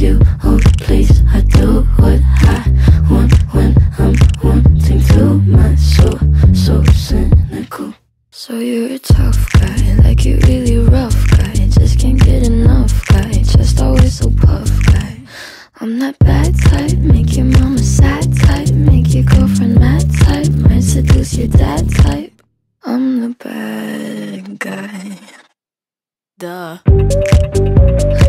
you home, please. I do what I want when I'm wanting to. My soul, so cynical. So you're a tough guy, like you really rough guy. Just can't get enough guy, just always so puff guy. I'm that bad type, make your mama sad type, make your girlfriend mad type, might seduce your dad type. I'm the bad guy. Duh.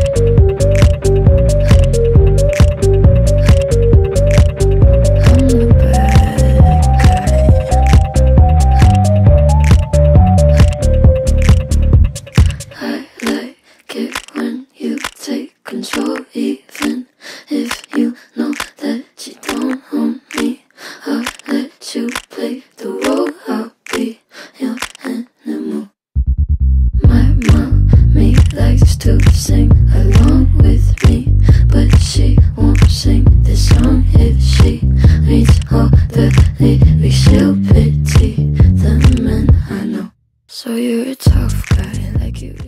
to sing along with me, but she won't sing this song if she all the the men I know. So you're a tough guy, like you.